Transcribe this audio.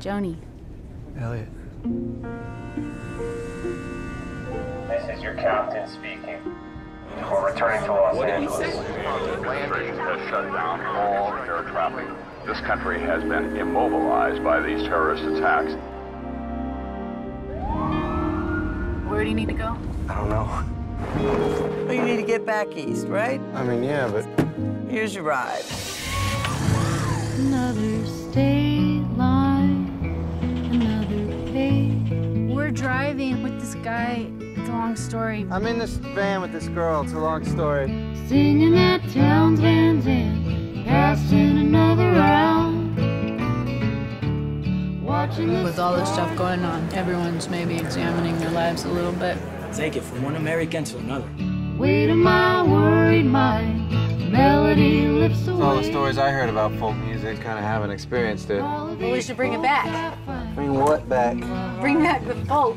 Joni. Elliot. This is your captain speaking. We're returning to Los Angeles. The administration has shut down all air traffic. This country has been immobilized by these terrorist attacks. Where do you need to go? I don't know. Get back east, right? I mean, yeah, but Here's your ride. Another state line, another page. We're driving with this guy. It's a long story. I'm in this van with this girl. It's a long story. Singing at Townes Van Zandt, passing another round. With all this stuff going on, everyone's maybe examining their lives a little bit. Take it from one American to another. Weight of my worried mind. Melody lifts away. All the stories I heard about folk music, kind of haven't experienced it. Well, we should bring it back. Bring what back? Bring back the folk.